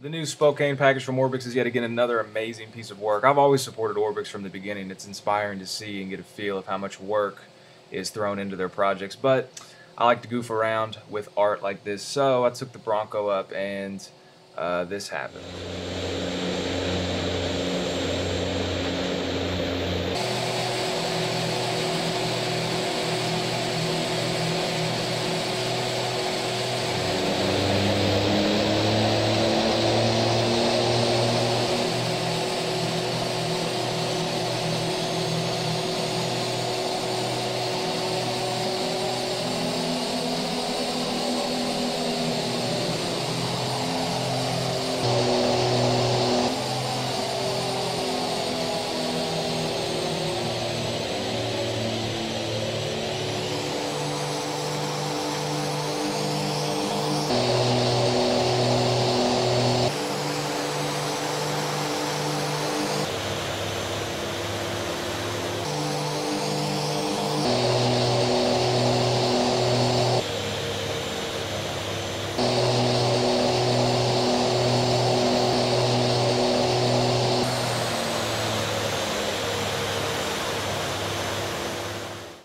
The new Spokane package from Orbx is yet again another amazing piece of work. I've always supported Orbx from the beginning. It's inspiring to see and get a feel of how much work is thrown into their projects. But I like to goof around with art like this, so I took the Bronco up and uh, this happened.